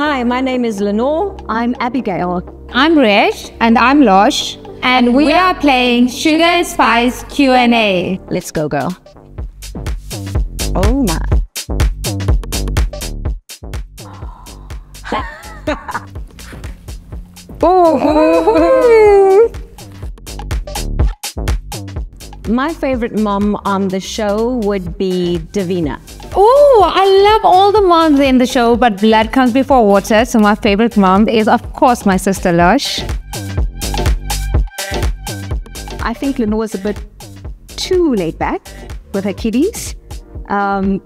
Hi, my name is Lenore. I'm Abigail. I'm Resh. And I'm Losh. And we are playing Sugar and Spice Q&A. Let's go, girl. Oh my. Oh. My favorite mom on the show would be Devina. Oh, I love all the moms in the show, but blood comes before water. So my favorite mom is, of course, my sister Losh. I think Lenore's a bit too laid back with her kiddies. Um,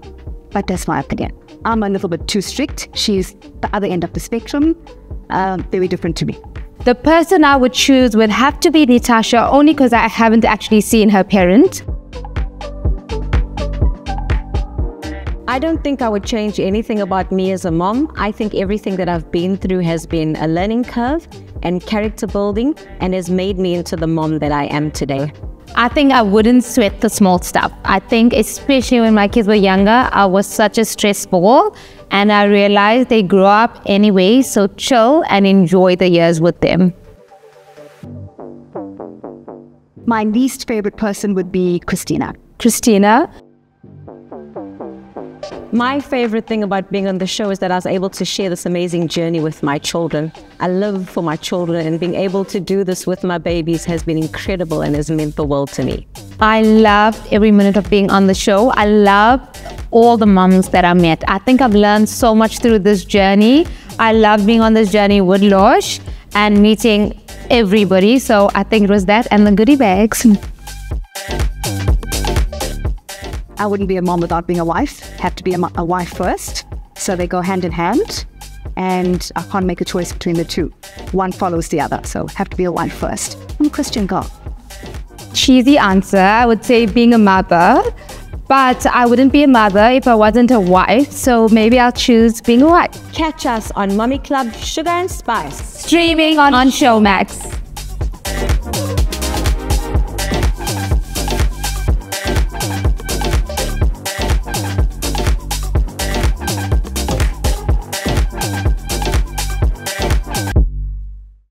but that's my opinion. I'm a little bit too strict. She's the other end of the spectrum. Um, very different to me. The person I would choose would have to be Neetasha, only because I haven't actually seen her parent. I don't think I would change anything about me as a mom. I think everything that I've been through has been a learning curve and character building and has made me into the mom that I am today. I think I wouldn't sweat the small stuff. I think, especially when my kids were younger, I was such a stress ball, and I realized they grow up anyway, so chill and enjoy the years with them. My least favorite person would be Christina. Christina, My favorite thing about being on the show is that I was able to share this amazing journey with my children. I live for my children, and being able to do this with my babies has been incredible and has meant the world to me. I loved every minute of being on the show. I love all the moms that I met. I think I've learned so much through this journey. I love being on this journey with Losh and meeting everybody. So I think it was that and the goodie bags. I wouldn't be a mom without being a wife. Have to be a, a wife first. So they go hand in hand. And I can't make a choice between the two. One follows the other. So have to be a wife first. I'm a Christian girl. Cheesy answer, I would say being a mother. But I wouldn't be a mother if I wasn't a wife. So maybe I'll choose being a wife. Catch us on Mommy Club Sugar and Spice. Streaming on, on Showmax.